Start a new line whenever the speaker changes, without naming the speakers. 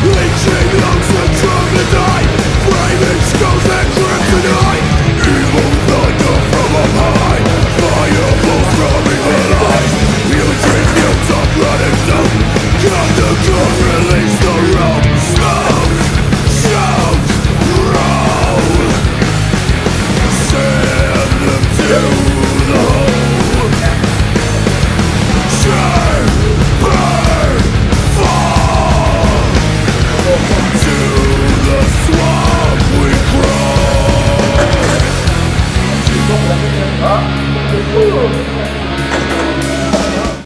Reaching out to Woo!